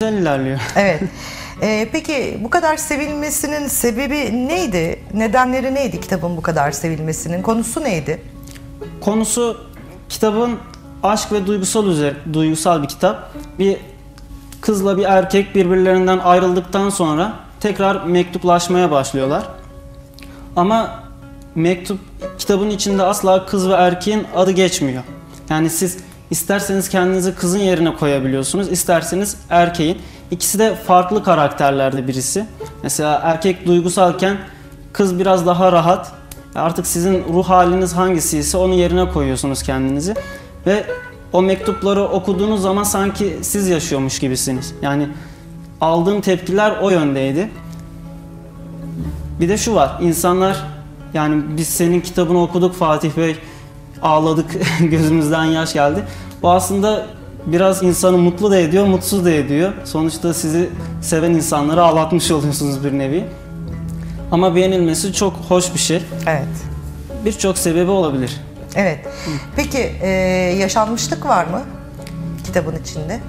Güzel ilerliyor. Evet. Ee, peki bu kadar sevilmesinin sebebi neydi? Nedenleri neydi kitabın bu kadar sevilmesinin? Konusu neydi? Konusu kitabın aşk ve duygusal üzeri, duygusal bir kitap. Bir kızla bir erkek birbirlerinden ayrıldıktan sonra tekrar mektuplaşmaya başlıyorlar. Ama mektup kitabın içinde asla kız ve erkeğin adı geçmiyor. Yani siz isterseniz kendinizi kızın yerine koyabiliyorsunuz, isterseniz erkeğin. İkisi de farklı karakterlerde birisi. Mesela erkek duygusalken kız biraz daha rahat. Artık sizin ruh haliniz hangisiyse onun yerine koyuyorsunuz kendinizi. Ve o mektupları okuduğunuz zaman sanki siz yaşıyormuş gibisiniz. Yani aldığım tepkiler o yöndeydi. Bir de şu var. insanlar yani biz senin kitabını okuduk Fatih Bey. Ağladık. Gözümüzden yaş geldi. Bu aslında biraz insanı mutlu da ediyor, mutsuz da ediyor. Sonuçta sizi seven insanları ağlatmış oluyorsunuz bir nevi. Ama beğenilmesi çok hoş bir şey. Evet. Birçok sebebi olabilir. Evet. Peki e, yaşanmışlık var mı kitabın içinde?